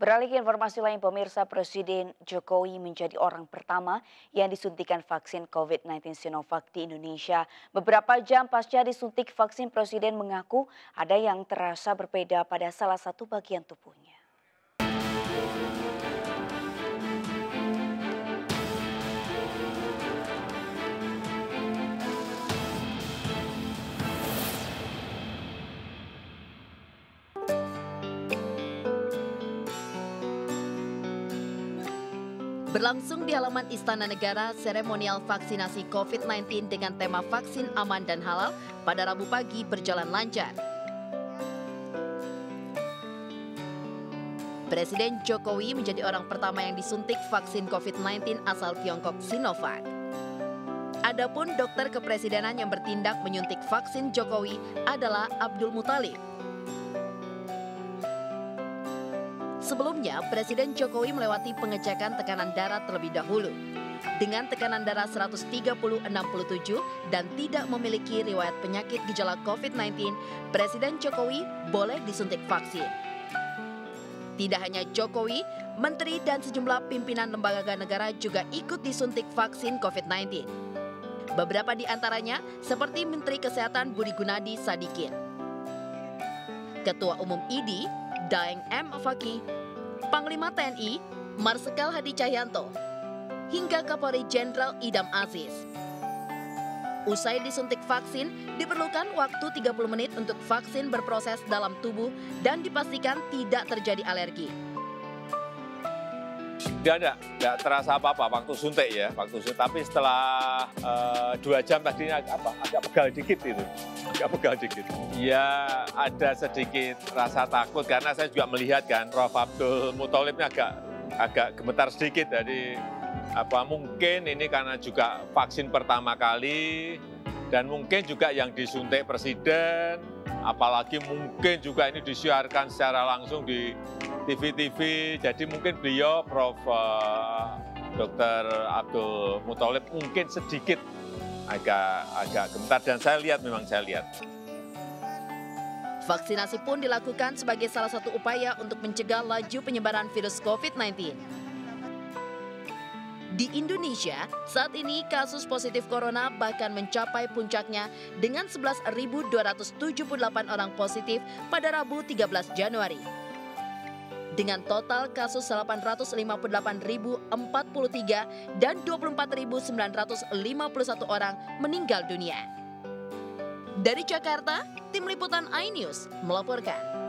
Beralih ke informasi lain, pemirsa Presiden Jokowi menjadi orang pertama yang disuntikan vaksin COVID-19 Sinovac di Indonesia. Beberapa jam pasca disuntik vaksin, Presiden mengaku ada yang terasa berbeda pada salah satu bagian tubuhnya. Berlangsung di halaman Istana Negara, seremonial vaksinasi COVID-19 dengan tema vaksin aman dan halal pada Rabu pagi berjalan lancar. Presiden Jokowi menjadi orang pertama yang disuntik vaksin COVID-19 asal Tiongkok Sinovac. Adapun dokter kepresidenan yang bertindak menyuntik vaksin Jokowi adalah Abdul Mutalib. Sebelumnya, Presiden Jokowi melewati pengecekan tekanan darah terlebih dahulu. Dengan tekanan darah 130-67 dan tidak memiliki riwayat penyakit gejala COVID-19, Presiden Jokowi boleh disuntik vaksin. Tidak hanya Jokowi, menteri dan sejumlah pimpinan lembaga negara juga ikut disuntik vaksin COVID-19. Beberapa di antaranya seperti Menteri Kesehatan Budi Gunadi Sadikin, Ketua Umum IDI Daeng M. Fakih Panglima TNI Marsikal Hadi Cahyanto, hingga Kapolri Jenderal Idam Aziz. Usai disuntik vaksin, diperlukan waktu 30 menit untuk vaksin berproses dalam tubuh dan dipastikan tidak terjadi alergi. Tidak ada, tidak terasa apa-apa waktu suntik ya, waktu suntik. Tapi setelah uh, dua jam tadi agak apa, agak pegal dikit itu, agak pegal dikit. Ya ada sedikit rasa takut karena saya juga melihat kan Prof Abdul Muthalib agak agak gemetar sedikit. Jadi apa mungkin ini karena juga vaksin pertama kali dan mungkin juga yang disuntik presiden, apalagi mungkin juga ini disiarkan secara langsung di TV-TV, jadi mungkin beliau Prof. Eh, Dr. Abdul Muthalib mungkin sedikit agak agak gemetar dan saya lihat memang saya lihat. Vaksinasi pun dilakukan sebagai salah satu upaya untuk mencegah laju penyebaran virus COVID-19. Di Indonesia, saat ini kasus positif corona bahkan mencapai puncaknya dengan 11.278 orang positif pada Rabu 13 Januari dengan total kasus 858.043 dan 24.951 orang meninggal dunia. Dari Jakarta, Tim Liputan iNews melaporkan.